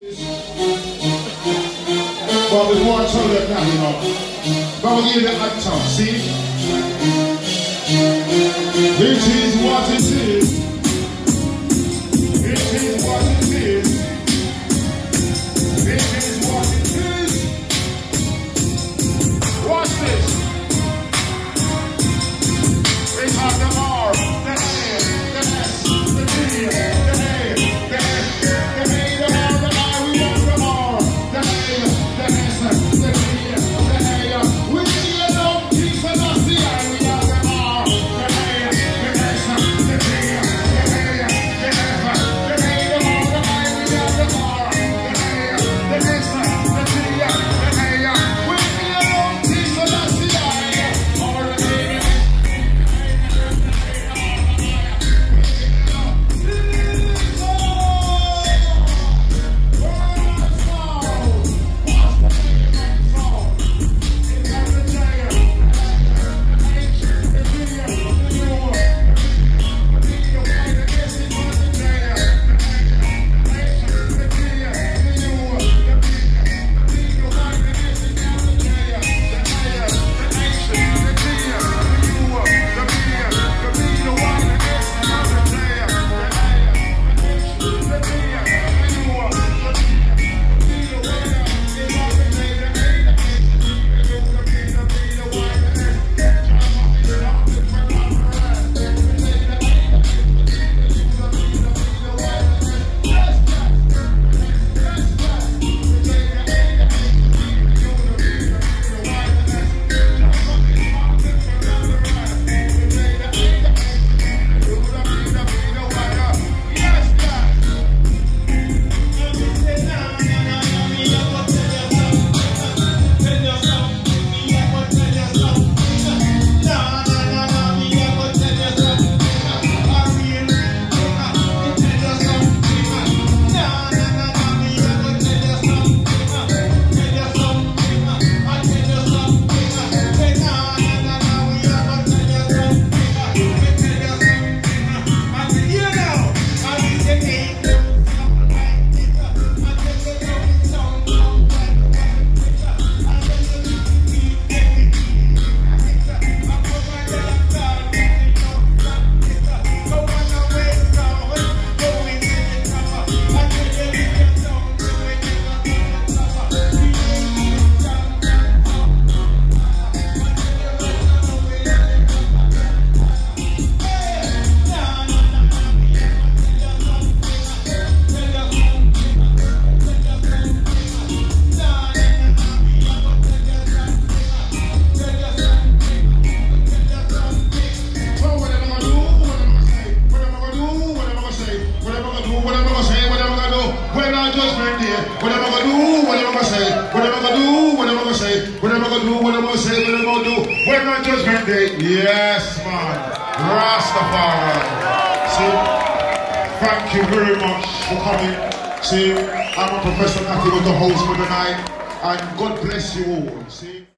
But we want to tell you that, you know. But we give you that time, see? What am I gonna do? What am I gonna say? What am I gonna do? What am I gonna say? What am I gonna do? What am I gonna say? What am I gonna do? When I judgment day, yes, man, Rastafari. See, thank you very much for coming. See, I'm a professional. I was the host for the night, and God bless you all. See.